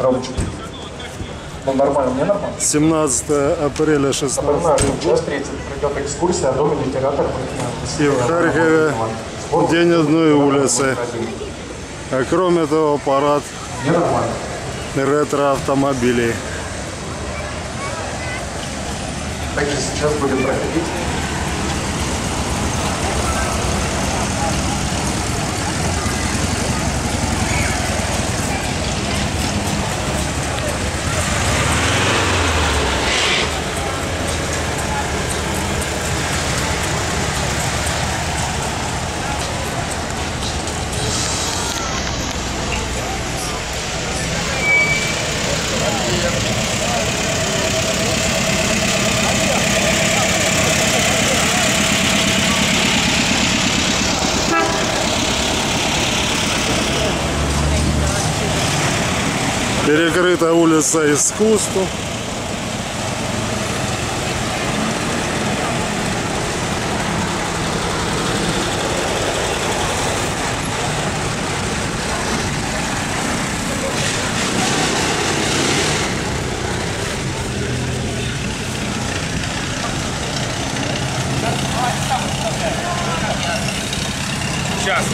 Ромочка. Ну нормально, мне нормально. 17 апреля 16 Напоминаю, в час 30 пройдет экскурсия о доме литератора. И в Харькове День одной улицы. А кроме того, парад ретро-автомобилей. Также сейчас будем проходить. Перекрыта улица искусству. Сейчас.